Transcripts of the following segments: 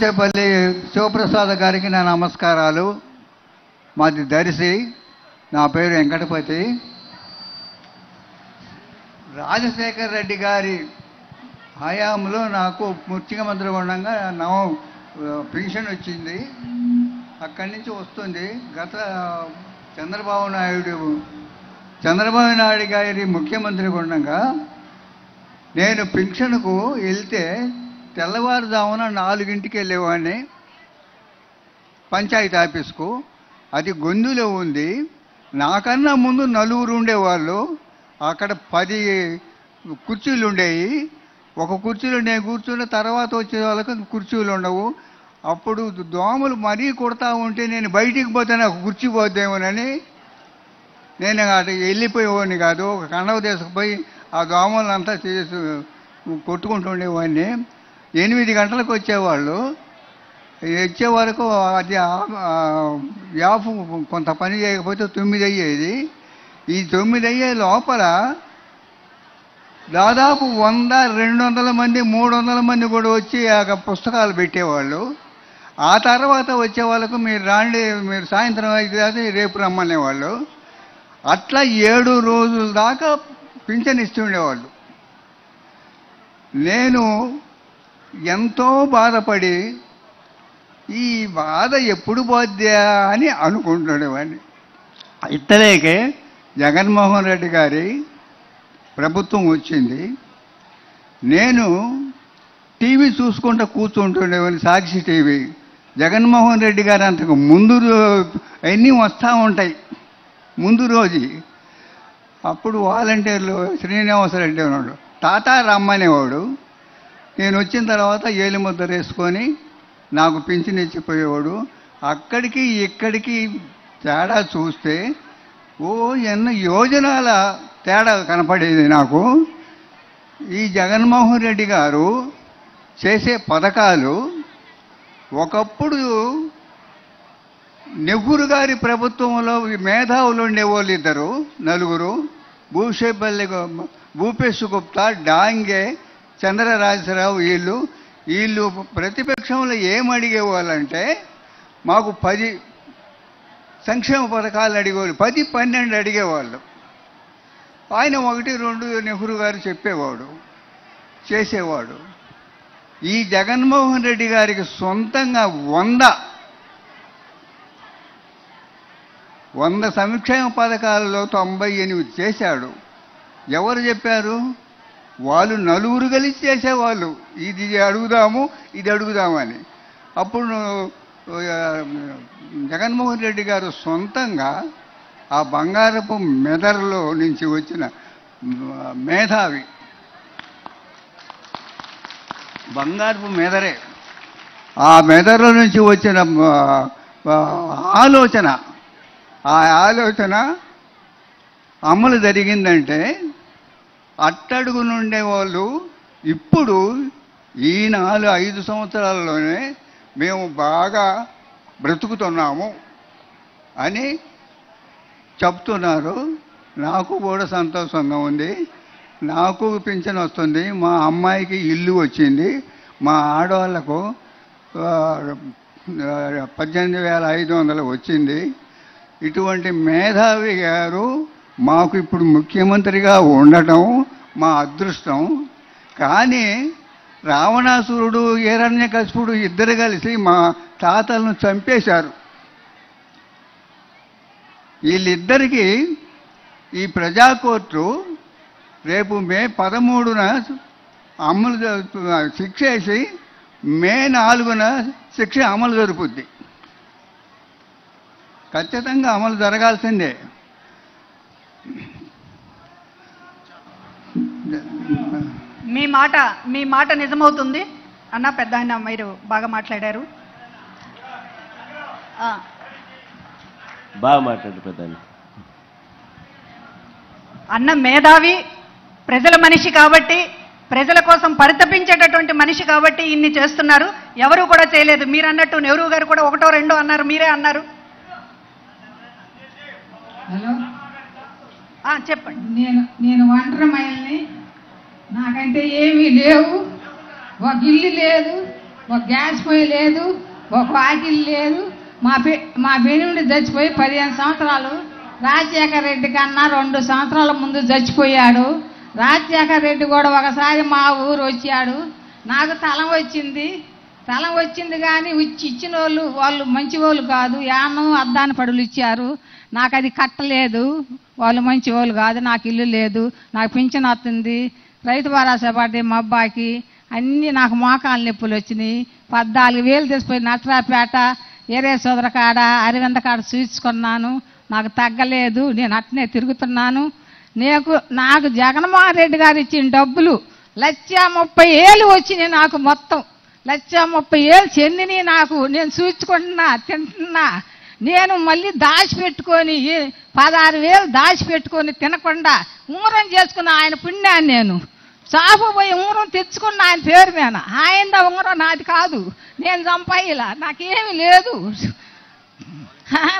వచ్చేపల్లి శివప్రసాద్ గారికి నా నమస్కారాలు. మాది దర్శి నా పేరు వెంకటపతి. రాజశేఖర్ రెడ్డి గారి హయాంలో నాకు ముఖ్యమంత్రి ఉండగా నవ పెన్షన్ వచ్చింది. అక్కడి నుంచి వస్తుంది. గత చంద్రబాబు నాయుడు చంద్రబాబు నాయుడు గారి ముఖ్యమంత్రి ఉండగా నేను పెన్షన్కు వెళ్తే తెల్లవారుజామున నాలుగింటికి వెళ్ళేవాడిని. పంచాయతీ ఆఫీస్కు. అది గొంతులో ఉంది. నాకన్నా ముందు నలుగురు ఉండేవాళ్ళు. అక్కడ పది కుర్చీలు ఉండేవి. ఒక కుర్చీలో నేను కూర్చున్న తర్వాత వచ్చే వాళ్ళకి కుర్చీలు ఉండవు. అప్పుడు దోమలు మరీ కొడతా ఉంటే నేను బయటికి పోతే నాకు కుర్చీ పోద్దేమోనని నేను అటు వెళ్ళిపోయేవాడిని కాదు. ఒక కండవ తీసుకుపోయి ఆ దోమలంతా చేసి కొట్టుకుంటుండేవాడిని ఎనిమిది గంటలకు వచ్చేవాళ్ళు. వచ్చే వరకు అది యాపు కొంత పని చేయకపోతే తొమ్మిది అయ్యేది. ఈ తొమ్మిది అయ్యే లోపల దాదాపు వంద రెండు వందల మంది మూడు వందల మంది కూడా వచ్చి ఆ పుస్తకాలు పెట్టేవాళ్ళు. ఆ తర్వాత వచ్చే వాళ్ళకు మీరు రాండి మీరు సాయంత్రం అయితే రేపు రమ్మనేవాళ్ళు. అట్లా ఏడు రోజుల దాకా పింఛన్ ఇస్తుండేవాళ్ళు. నేను ఎంతో బాధపడి ఈ బాధ ఎప్పుడు పోద్దా అని అనుకుంటుండేవాడిని ఇత్తలేకే? జగన్మోహన్ రెడ్డి గారి ప్రభుత్వం వచ్చింది. నేను టీవీ చూసుకుంటూ కూర్చుంటుండేవాడిని సాక్షి టీవీ. జగన్మోహన్ రెడ్డి గారు అంతకు ముందు రో- అన్నీ వస్తూ ఉంటాయి. ముందు రోజు. అప్పుడు వాలంటీర్లు శ్రీనివాసరెడ్డి ఉన్నాడు. తాత రమ్మనేవాడు నేను వచ్చిన తర్వాత ఏలి ముద్ర వేసుకొని నాకు పింఛన్ ఇచ్చిపోయేవాడు. అక్కడికి ఇక్కడికి తేడా చూస్తే ఓ ఎన్న యోజనాల తేడా కనపడేది నాకు. ఈ జగన్మోహన్ రెడ్డి గారు చేసే పథకాలు ఒకప్పుడు నెహ్రూ గారి ప్రభుత్వంలో మేధావులు ఉండేవాళ్ళు ఇద్దరు నలుగురు. భూషేపల్లి భూపేశ్ గుప్తా డాంగే చంద్రరాజరావు వీళ్ళు వీళ్ళు ప్రతిపక్షంలో ఏం అడిగేవాళ్ళంటే మాకు పది సంక్షేమ పథకాలు అడిగేవాళ్ళు పది పన్నెండు అడిగేవాళ్ళు. ఆయన ఒకటి రెండు నెహ్రూ గారు చెప్పేవాడు చేసేవాడు. ఈ జగన్మోహన్ రెడ్డి గారికి సొంతంగా వంద వంద సంక్షేమ పథకాలలో తొంభై ఎనిమిది చేశాడు. ఎవరు చెప్పారు? వాళ్ళు నలుగురు కలిసి చేసేవాళ్ళు. ఇది అడుగుదాము ఇది అడుగుదామని. అప్పుడు జగన్మోహన్ రెడ్డి గారు సొంతంగా ఆ బంగారపు మెదడులో నుంచి వచ్చిన మేధావి. బంగారపు మెదరే ఆ మెదడులో నుంచి వచ్చిన ఆలోచన. ఆ ఆలోచన అమలు జరిగిందంటే అట్టడుగు నుండే వాళ్ళు ఇప్పుడు ఈ నాలుగు ఐదు సంవత్సరాల్లోనే మేము బాగా బ్రతుకుతున్నాము అని చెప్తున్నారు. నాకు కూడా సంతోషంగా ఉంది. నాకు పింఛన్ వస్తుంది. మా అమ్మాయికి ఇల్లు వచ్చింది. మా ఆడవాళ్ళకు పద్దెనిమిది వేల ఐదు వందలు వచ్చింది. ఇటువంటి మేధావి గారు మాకు ఇప్పుడు ముఖ్యమంత్రిగా ఉండటం మా అదృష్టం. కానీ రావణాసురుడు హిరణ్యకశిపుడు ఇద్దరు కలిసి మా తాతలను చంపేశారు. వీళ్ళిద్దరికీ ఈ ప్రజా కోర్టు రేపు మే పదమూడున అమలు జరుపు- శిక్ష వేసి మే నాలుగున శిక్ష అమలు జరుపుద్ది. ఖచ్చితంగా అమలు జరగాల్సిందే. మీ మాట మీ మాట నిజమవుతుంది? అన్న పెద్ద ఆయన మీరు బాగా మాట్లాడారు. ఆ, బాగా మాట్లాడు పెద్ద అన్న మేధావి ప్రజల మనిషి కాబట్టి ప్రజల కోసం పరితపించేటటువంటి మనిషి కాబట్టి ఇన్ని చేస్తున్నారు. ఎవరు కూడా చేయలేదు. మీరు అన్నట్టు నెహ్రూ గారు కూడా ఒకటో రెండో అన్నారు. మీరే అన్నారు. హలో? ఆ, చెప్పండి. నేను నేను ఒంటరి మహిళని నాకంటే ఏమీ లేవు. ఒక ఇల్లు లేదు ఒక గ్యాస్ పొయ్యి లేదు ఒక వాకిల్ లేదు. మా పె మా బెనిమిడి చచ్చిపోయి పదిహేను సంవత్సరాలు రాజశేఖర రెడ్డి కన్నా రెండు సంవత్సరాల ముందు చచ్చిపోయాడు. రాజశేఖర రెడ్డి కూడా ఒకసారి మా ఊరు వచ్చాడు. నాకు తలం వచ్చింది. తలం వచ్చింది కానీ ఇచ్చి ఇచ్చిన వాళ్ళు వాళ్ళు మంచి వాళ్ళు కాదు. యానం అద్దాని పడులు ఇచ్చారు. నాకు అది కట్టలేదు. వాళ్ళు మంచి వాళ్ళు కాదు. నాకు ఇల్లు లేదు. నాకు పింఛన్ వస్తుంది. రైతు భరోసా పడ్డాయి మా అబ్బాయికి. అన్నీ నాకు మోకాలు నొప్పులు వచ్చినాయి. పద్నాలుగు వేలు తీసిపోయి నట్రాపేట ఏరే సోదర కాడ అరవింద కాడ చూసుకున్నాను నాకు తగ్గలేదు. నేను అట్నే తిరుగుతున్నాను. నీకు నాకు జగన్మోహన్ రెడ్డి గారు ఇచ్చిన డబ్బులు లక్ష ముప్పై ఏళ్ళు వచ్చినాయి నాకు మొత్తం. లక్ష ముప్పై ఏళ్ళు చెందినవి నాకు. నేను చూసుకుంటున్నా తింటున్నా. నేను మళ్ళీ దాచిపెట్టుకొని పదహారు వేలు దాచిపెట్టుకొని తినకుండా ఉంగరం చేసుకున్న ఆయన పుణ్యాన్ని నేను. చాపు పోయి ఉంగరం తెచ్చుకున్న ఆయన పేరు మీద. ఆయన ఉంగరం నాది కాదు. నేను చంపాయిలా నాకేమీ లేదు.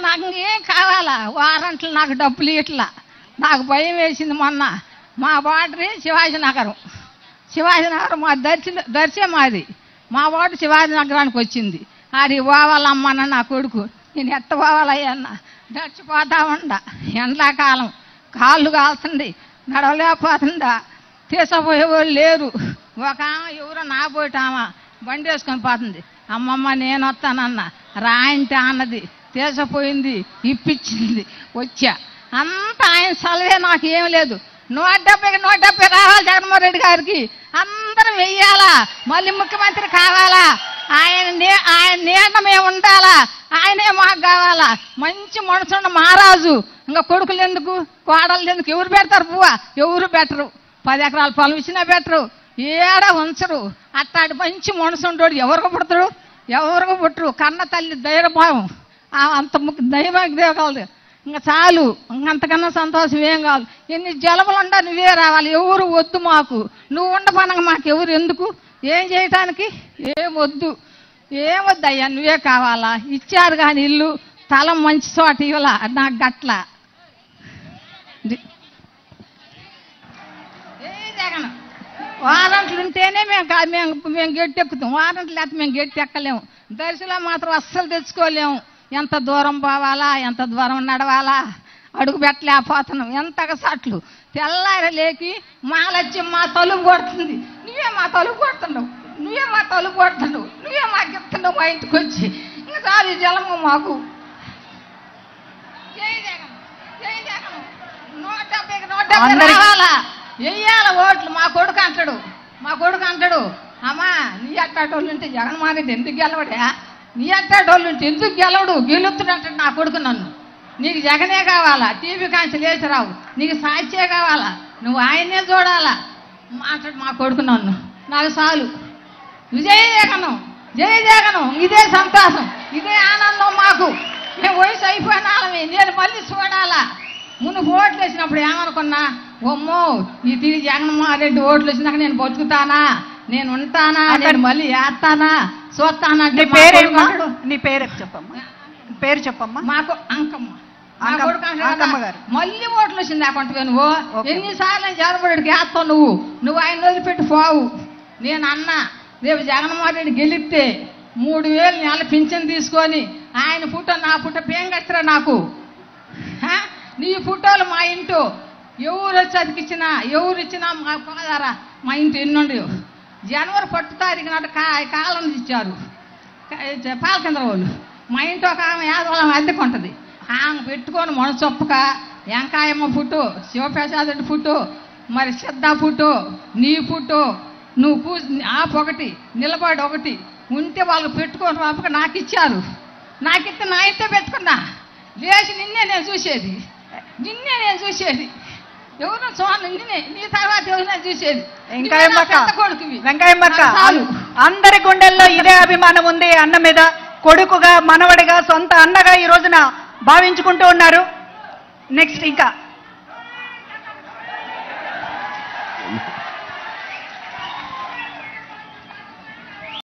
నాకు ఇంకేం కావాలా? వారంట్లు నాకు డబ్బులు ఇట్లా. నాకు భయం వేసింది మొన్న. మా బార్డరే శివాజీ నగరం శివాజీ నగరం మా దర్శి దర్శే మాది. మా వాడు శివాజీ నగరానికి వచ్చింది అది పోవాలమ్మన్న నా కొడుకు. నేను ఎట్ట పోవాలయ్యన్న దర్చిపోతా ఉండ. ఎండాకాలం. కాళ్ళు కాల్తుంది నడవలేకపోతుందా తీసుకుపోయేవాళ్ళు లేరు. ఒక ఆమె ఎవరో నా పోయిటామా బండి వేసుకొని పోతుంది. అమ్మమ్మ నేను వస్తానన్న. రాయంటే అన్నది. తీసుకుపోయింది ఇప్పించింది. వచ్చా. అంతా ఆయన సెలవే నాకు ఏం లేదు. నూట డెబ్బైకి నూట డెబ్బై రావాలి జగన్మోహన్ రెడ్డి గారికి. అందరం వెయ్యాలా? మళ్ళీ ముఖ్యమంత్రి కావాలా? ఆయన ఆయన నీడ మేము ఉండాలా? ఆయనే మాకు కావాలా? మంచి మనసున్న మహారాజు. ఇంకా కొడుకులు ఎందుకు? కోడలు ఎందుకు? ఎవరు పెడతారు పువ్వ? ఎవరు పెట్టరు. పది ఎకరాల పొలం ఇచ్చినా పెట్టరు ఏడ ఉంచరు అట్టాడు మంచి మనసు ఉండోడు ఎవరికి పుడతాడు? ఎవరికి పుట్టరు. కన్న తల్లి దైర్భావం అంత ముఖ్య దైవానికి దేవకాలదు. ఇంకా చాలు. ఇంకంతకన్నా సంతోషం ఏం కాదు. ఎన్ని జలములు ఉండా నువ్వే రావాలి. ఎవరు వద్దు మాకు. నువ్వు ఉండపనగా మాకు ఎవరు ఎందుకు? ఏం చేయటానికి? ఏం వద్దు. ఏం వద్దయ్యా? నువ్వే కావాలా? ఇచ్చారు కానీ ఇల్లు. తల మంచి చోట ఇవ్వాల? నాకు గట్ల. వారంట్లు ఉంటేనే మేము మేము మేము గట్టి ఎక్కుతాం. వారంట్లు లేకపోతే మేము గట్టి ఎక్కలేము. దర్శలో మాత్రం అస్సలు తెచ్చుకోలేము. ఎంత దూరం పోవాలా? ఎంత దూరం నడవాలా? అడుగు పెట్టలేకపోతున్నాం. ఎంత సట్లు తెల్లారి లేకి మాలచ్చి మా తలుపు కొడుతుంది. నువ్వే మా తలుపు కొడుతున్నావు. నువ్వే మా తలుపు కొడుతున్నావు. నువ్వే మాకు ఇస్తున్నావు మా ఇంటికి వచ్చి. ఇంకా చాలు జలము మాకు. జై జగన్. జై జగన్. నూట డెబ్బైకి నూట డెబ్బై రావాలా? వెయ్యాల ఓట్లు? మా కొడుకు అంటాడు. మా కొడుకు అంటాడు అమ్మా నీ అట్టాటోళ్ళు ఉంటే జగన్మోహన్ రెడ్డి ఎందుకు గెలవడా? నీ అట్టాటోళ్ళు ఉంటే ఎందుకు గెలవడు? గెలుపుతుడు అంటాడు నా కొడుకు నన్ను. నీకు జగనే కావాలా? టీవీ కాంచి లేచి రావు నీకు సాక్షే కావాలా? నువ్వు ఆయన్నే చూడాలా? మాట్లాడు మా కొడుకు నన్ను. నాకు చాలు. విజయ జగనం జయ జగనం ఇదే సంతోషం ఇదే ఆనందం మాకు. మేము వయసు అయిపోయిన వాళ్ళమే. నేను మళ్ళీ చూడాలా? ముందు ఓట్లు వేసినప్పుడు ఏమనుకున్నా ఈ తిరిగి జగన్మోహన్ రెడ్డి ఓట్లు వచ్చినాక నేను బతుకుతానా? నేను ఉంటానా? నేను మళ్ళీ వేస్తానా? చూస్తానా? నీ పేరేమ్మా నీ పేరు చెప్పమ్మా? పేరు చెప్పమ్మా? మాకు అంకమ్మ. మళ్ళీ ఓట్లు వచ్చింది అక్కడ నువ్వు. ఎన్నిసార్లు జగన్మోహన్కి వేస్తావు నువ్వు? నువ్వు ఆయన వదిలిపెట్టి పోవు. నేను అన్నా రేపు జగన్మోహన్ రెడ్డి గెలిస్తే మూడు వేలు నెల పింఛన్ తీసుకొని ఆయన పుట్ట నా పుట్ట పేం కట్టరా నాకు? నీ ఫోటోలు మా ఇంటో ఎవరు వచ్చి అతికిచ్చినా ఎవరు ఇచ్చినా మా పోదారా మా ఇంటి ఎన్నుండి జనవరి పట్టు తారీఖు నాటి కా కాలం ఇచ్చారు. పాలకేంద్ర వాళ్ళు మా ఇంట్లో ఒక ఆమె యాదవలం అద్దెకుంటుంది ఆమె పెట్టుకొని మన చొప్పక వెంకాయమ్మ పుట్టు శివప్రసాదుడి పుట్టు మరి సిద్ధ పుట్టు నీ పుట్టు నువ్వు కూ ఒకటి నిలబడి ఒకటి ఉంటే వాళ్ళు పెట్టుకొని రాపక నాకు ఇచ్చారు నాకు ఇస్తే నా ఇంటే పెట్టుకున్నా. లేచి నిన్నే నేను చూసేది. నిన్నే నేను చూసేది. ఎవరు చూడండి నిన్నే నీ తర్వాత ఎవరు చూసేది. కొడుకువి. నాకు చాలు. అందరి గుండెల్లో ఇదే అభిమానం ఉంది అన్న మీద కొడుకుగా మనవడిగా సొంత అన్నగా ఈ రోజున భావించుకుంటూ ఉన్నారు. నెక్స్ట్ ఇంకా.